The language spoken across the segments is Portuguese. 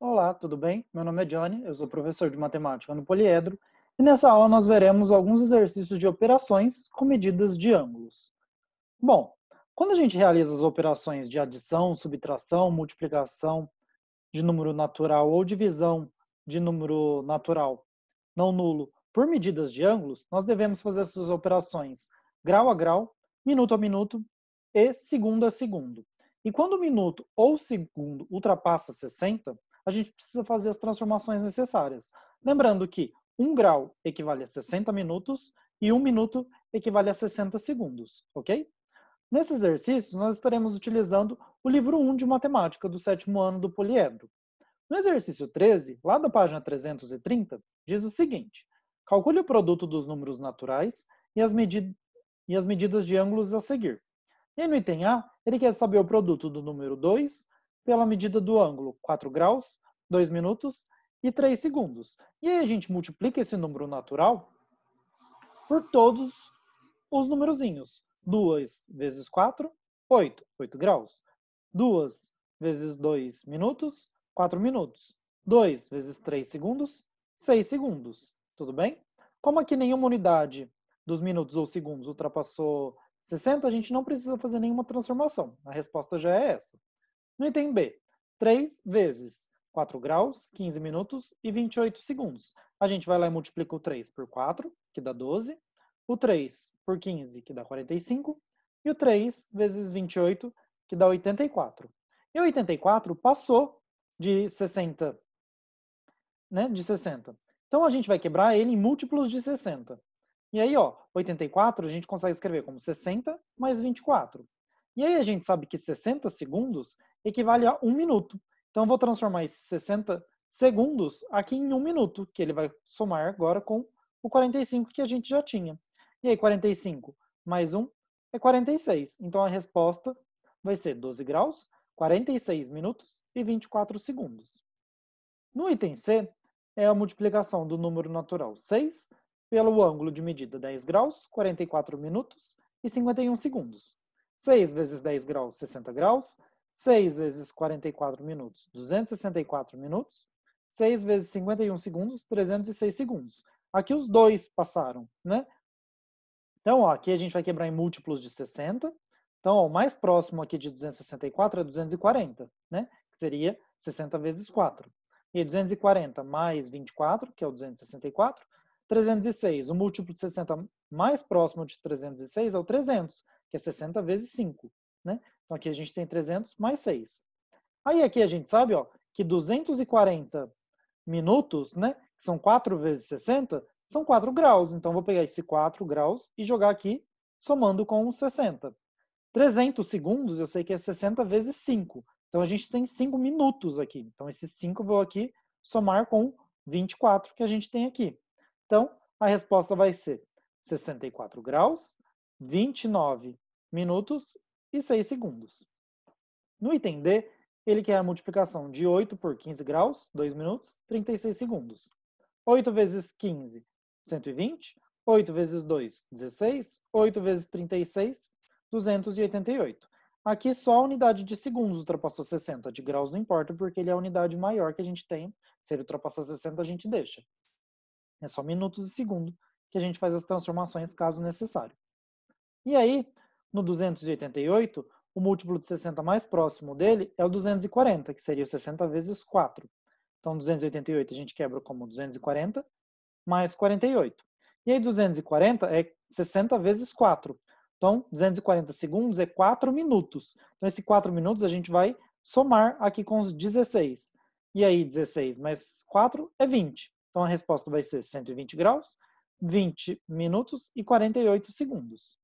Olá, tudo bem? Meu nome é Johnny, eu sou professor de matemática no Poliedro e nessa aula nós veremos alguns exercícios de operações com medidas de ângulos. Bom, quando a gente realiza as operações de adição, subtração, multiplicação de número natural ou divisão de número natural não nulo por medidas de ângulos, nós devemos fazer essas operações grau a grau, minuto a minuto e segundo a segundo. E quando o minuto ou segundo ultrapassa 60, a gente precisa fazer as transformações necessárias. Lembrando que 1 grau equivale a 60 minutos e 1 minuto equivale a 60 segundos, ok? Nesses exercícios, nós estaremos utilizando o livro 1 de matemática do sétimo ano do poliedro. No exercício 13, lá da página 330, diz o seguinte, calcule o produto dos números naturais e as, medid e as medidas de ângulos a seguir. E no item A, ele quer saber o produto do número 2 pela medida do ângulo 4 graus, 2 minutos e 3 segundos. E aí a gente multiplica esse número natural por todos os numerozinhos. 2 vezes 4, 8, 8 graus. 2 vezes 2 minutos, 4 minutos. 2 vezes 3 segundos, 6 segundos. Tudo bem? Como aqui nenhuma unidade dos minutos ou segundos ultrapassou 60, a gente não precisa fazer nenhuma transformação. A resposta já é essa. No item B, 3 vezes 4 graus, 15 minutos e 28 segundos. A gente vai lá e multiplica o 3 por 4, que dá 12, o 3 por 15, que dá 45, e o 3 vezes 28, que dá 84. E 84 passou de 60, né, de 60. Então a gente vai quebrar ele em múltiplos de 60. E aí, ó, 84 a gente consegue escrever como 60 mais 24. E aí a gente sabe que 60 segundos equivale a um minuto. Então, vou transformar esses 60 segundos aqui em um minuto, que ele vai somar agora com o 45 que a gente já tinha. E aí, 45 mais 1 é 46. Então, a resposta vai ser 12 graus, 46 minutos e 24 segundos. No item C, é a multiplicação do número natural 6 pelo ângulo de medida 10 graus, 44 minutos e 51 segundos. 6 vezes 10 graus, 60 graus. 6 vezes 44 minutos, 264 minutos. 6 vezes 51 segundos, 306 segundos. Aqui os dois passaram, né? Então, ó, aqui a gente vai quebrar em múltiplos de 60. Então, ó, o mais próximo aqui de 264 é 240, né? Que seria 60 vezes 4. E 240 mais 24, que é o 264. 306, o múltiplo de 60 mais próximo de 306 é o 300, que é 60 vezes 5. Né? Então aqui a gente tem 300 mais 6. Aí aqui a gente sabe ó, que 240 minutos, né, que são 4 vezes 60, são 4 graus. Então vou pegar esse 4 graus e jogar aqui somando com os 60. 300 segundos eu sei que é 60 vezes 5. Então a gente tem 5 minutos aqui. Então esses 5 eu vou aqui somar com 24 que a gente tem aqui. Então a resposta vai ser 64 graus 29 minutos e 6 segundos. No item D, ele quer a multiplicação de 8 por 15 graus, 2 minutos, 36 segundos. 8 vezes 15, 120. 8 vezes 2, 16. 8 vezes 36, 288. Aqui só a unidade de segundos ultrapassou 60. De graus não importa, porque ele é a unidade maior que a gente tem. Se ele ultrapassar 60, a gente deixa. É só minutos e segundo que a gente faz as transformações caso necessário. E aí, no 288, o múltiplo de 60 mais próximo dele é o 240, que seria 60 vezes 4. Então, 288 a gente quebra como 240 mais 48. E aí, 240 é 60 vezes 4. Então, 240 segundos é 4 minutos. Então, esse 4 minutos a gente vai somar aqui com os 16. E aí, 16 mais 4 é 20. Então, a resposta vai ser 120 graus 20 minutos e 48 segundos.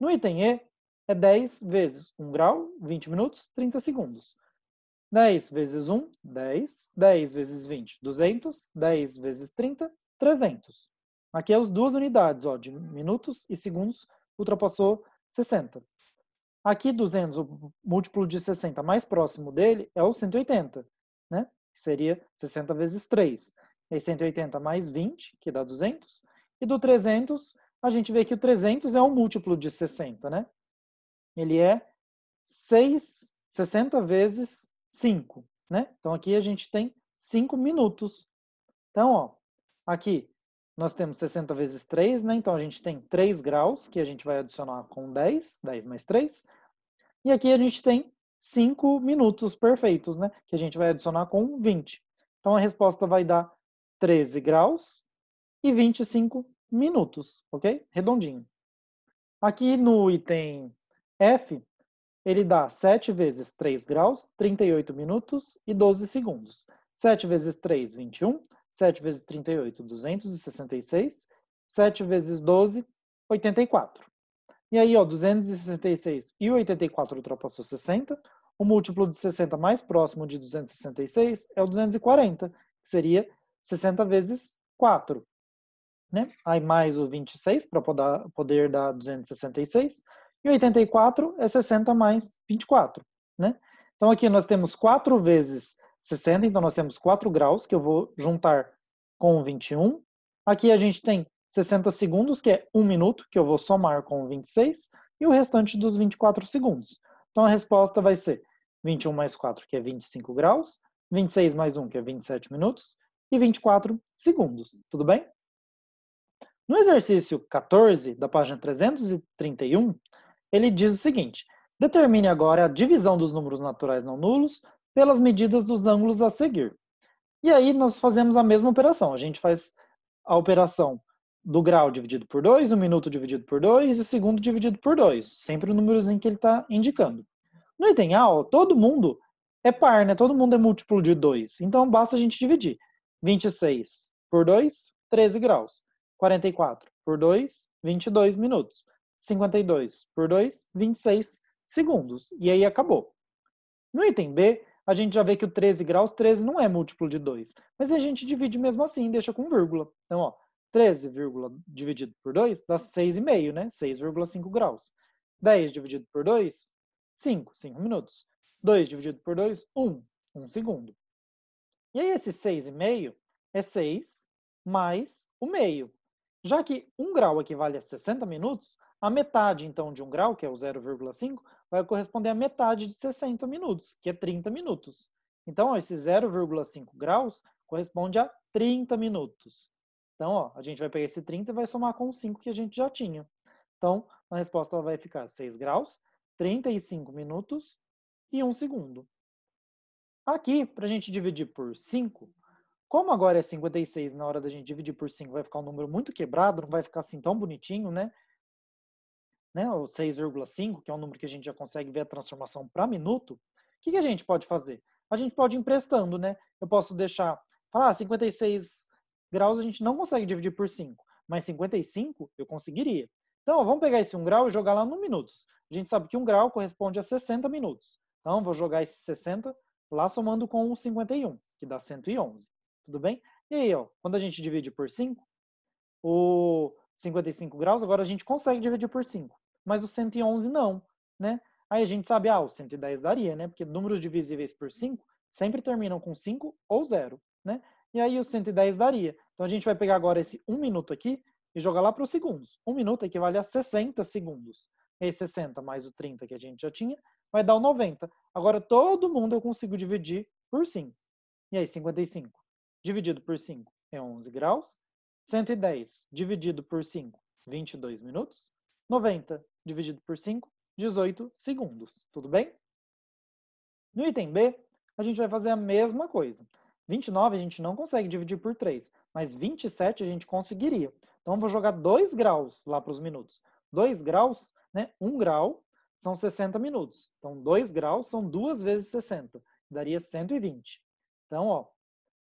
No item E, é 10 vezes 1 grau, 20 minutos, 30 segundos. 10 vezes 1, 10. 10 vezes 20, 200. 10 vezes 30, 300. Aqui é as duas unidades ó, de minutos e segundos, ultrapassou 60. Aqui 200, o múltiplo de 60 mais próximo dele é o 180, né? que seria 60 vezes 3. E 180 mais 20, que dá 200. E do 300, a gente vê que o 300 é um múltiplo de 60, né? Ele é 6, 60 vezes 5, né? Então aqui a gente tem 5 minutos. Então, ó, aqui nós temos 60 vezes 3, né? Então a gente tem 3 graus, que a gente vai adicionar com 10, 10 mais 3. E aqui a gente tem 5 minutos perfeitos, né? Que a gente vai adicionar com 20. Então a resposta vai dar 13 graus e 25 minutos, ok? Redondinho. Aqui no item F, ele dá 7 vezes 3 graus, 38 minutos e 12 segundos. 7 vezes 3, 21. 7 vezes 38, 266. 7 vezes 12, 84. E aí, ó, 266 e 84 ultrapassou 60. O múltiplo de 60 mais próximo de 266 é o 240, que seria 60 vezes 4. Né? Aí mais o 26 para poder dar 266. E 84 é 60 mais 24. Né? Então aqui nós temos 4 vezes 60, então nós temos 4 graus, que eu vou juntar com 21. Aqui a gente tem 60 segundos, que é 1 minuto, que eu vou somar com 26, e o restante dos 24 segundos. Então a resposta vai ser 21 mais 4, que é 25 graus, 26 mais 1, que é 27 minutos, e 24 segundos. Tudo bem? No exercício 14, da página 331, ele diz o seguinte: determine agora a divisão dos números naturais não nulos pelas medidas dos ângulos a seguir. E aí nós fazemos a mesma operação. A gente faz a operação do grau dividido por 2, o minuto dividido por 2 e o segundo dividido por 2. Sempre o númerozinho que ele está indicando. No item A, todo mundo é par, né? Todo mundo é múltiplo de 2. Então basta a gente dividir. 26 por 2, 13 graus. 44 por 2, 22 minutos. 52 por 2, 26 segundos. E aí acabou. No item B, a gente já vê que o 13 graus, 13 não é múltiplo de 2. Mas a gente divide mesmo assim, deixa com vírgula. Então, ó, 13, dividido por 2 dá 6,5, né? 6,5 graus. 10 dividido por 2, 5, 5 minutos. 2 dividido por 2, 1, 1 segundo. E aí esse 6,5 é 6 mais o meio. Já que 1 grau equivale a 60 minutos, a metade, então, de 1 grau, que é o 0,5, vai corresponder à metade de 60 minutos, que é 30 minutos. Então, esse 0,5 graus corresponde a 30 minutos. Então, ó, a gente vai pegar esse 30 e vai somar com o 5 que a gente já tinha. Então, a resposta vai ficar 6 graus, 35 minutos e 1 segundo. Aqui, para a gente dividir por 5, como agora é 56, na hora da gente dividir por 5 vai ficar um número muito quebrado, não vai ficar assim tão bonitinho, né? né, o 6,5, que é um número que a gente já consegue ver a transformação para minuto, o que, que, a gente pode fazer? A gente pode ir emprestando, né? Eu posso deixar, falar, ah, 56 graus a gente não consegue dividir por 5, mas 55 eu conseguiria. Então, vamos pegar esse 1 grau e jogar lá no minutos. A gente sabe que 1 grau corresponde a 60 minutos. Então, vou jogar esse 60 lá somando com o 51, que dá 111. Tudo bem? E aí, ó, quando a gente divide por 5, o 55 graus, agora a gente consegue dividir por 5 mas o 111 não, né? Aí a gente sabe, ah, o 110 daria, né? Porque números divisíveis por 5 sempre terminam com 5 ou 0, né? E aí o 110 daria. Então a gente vai pegar agora esse 1 minuto aqui e jogar lá para os segundos. 1 minuto equivale a 60 segundos. E aí 60 mais o 30 que a gente já tinha vai dar o 90. Agora todo mundo eu consigo dividir por 5. E aí 55 dividido por 5 é 11 graus. 110 dividido por 5, 22 minutos. 90 dividido por 5, 18 segundos. Tudo bem? No item B, a gente vai fazer a mesma coisa. 29 a gente não consegue dividir por 3, mas 27 a gente conseguiria. Então, eu vou jogar 2 graus lá para os minutos. 2 graus, né? 1 grau são 60 minutos. Então, 2 graus são 2 vezes 60. Daria 120. Então, ó,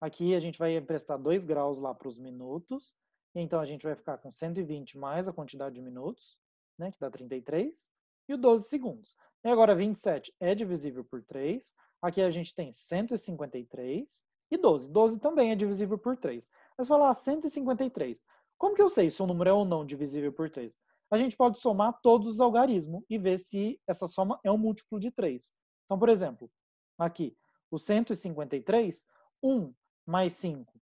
aqui a gente vai emprestar 2 graus lá para os minutos. Então, a gente vai ficar com 120 mais a quantidade de minutos né, que dá 33, e o 12 segundos. E agora 27 é divisível por 3, aqui a gente tem 153 e 12. 12 também é divisível por 3. Mas falar 153, como que eu sei se o número é ou não divisível por 3? A gente pode somar todos os algarismos e ver se essa soma é um múltiplo de 3. Então, por exemplo, aqui, o 153, 1 mais 5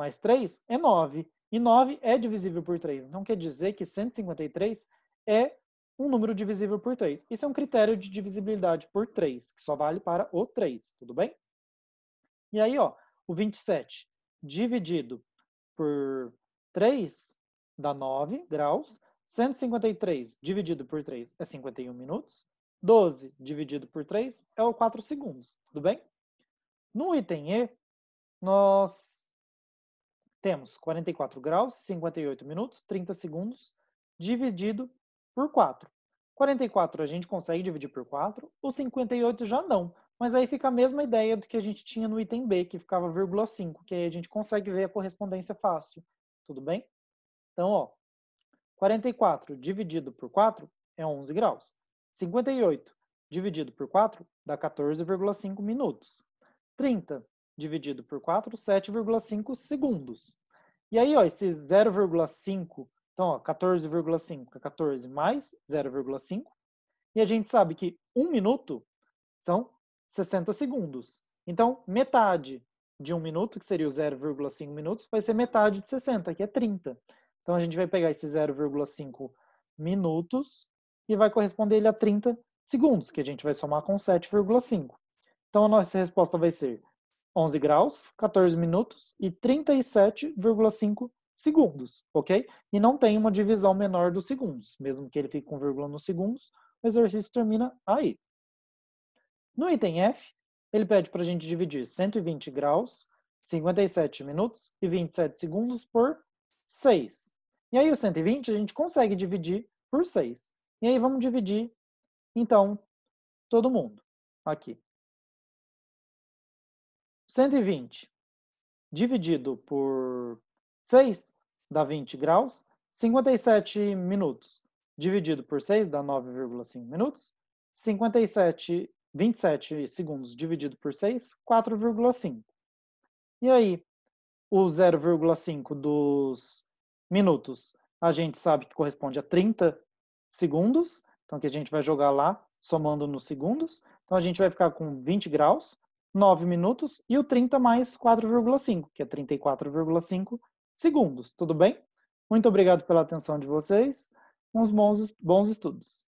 mais 3 é 9. E 9 é divisível por 3. Então, quer dizer que 153 é um número divisível por 3. Isso é um critério de divisibilidade por 3, que só vale para o 3, tudo bem? E aí, ó, o 27 dividido por 3 dá 9 graus. 153 dividido por 3 é 51 minutos. 12 dividido por 3 é o 4 segundos, tudo bem? No item E, nós temos 44 graus, 58 minutos, 30 segundos, dividido por 4. 44 a gente consegue dividir por 4, o 58 já não, mas aí fica a mesma ideia do que a gente tinha no item B, que ficava vírgula 5, que aí a gente consegue ver a correspondência fácil, tudo bem? Então, ó, 44 dividido por 4 é 11 graus. 58 dividido por 4 dá 14,5 minutos. 30 dividido por 4, 7,5 segundos. E aí, ó, esse 0,5, então, ó, 14,5 é 14 mais 0,5. E a gente sabe que 1 minuto são 60 segundos. Então, metade de 1 minuto, que seria o 0,5 minutos, vai ser metade de 60, que é 30. Então, a gente vai pegar esse 0,5 minutos e vai corresponder ele a 30 segundos, que a gente vai somar com 7,5. Então, a nossa resposta vai ser 11 graus, 14 minutos e 37,5 segundos, ok? E não tem uma divisão menor dos segundos. Mesmo que ele fique com vírgula nos segundos, o exercício termina aí. No item F, ele pede para a gente dividir 120 graus, 57 minutos e 27 segundos por 6. E aí o 120 a gente consegue dividir por 6. E aí vamos dividir, então, todo mundo aqui. 120 dividido por 6 dá 20 graus. 57 minutos dividido por 6 dá 9,5 minutos. 57, 27 segundos dividido por 6, 4,5. E aí, o 0,5 dos minutos, a gente sabe que corresponde a 30 segundos, então que a gente vai jogar lá, somando nos segundos. Então a gente vai ficar com 20 graus, 9 minutos e o 30 mais 4,5, que é 34,5 segundos. Tudo bem? Muito obrigado pela atenção de vocês. Uns bons, bons estudos.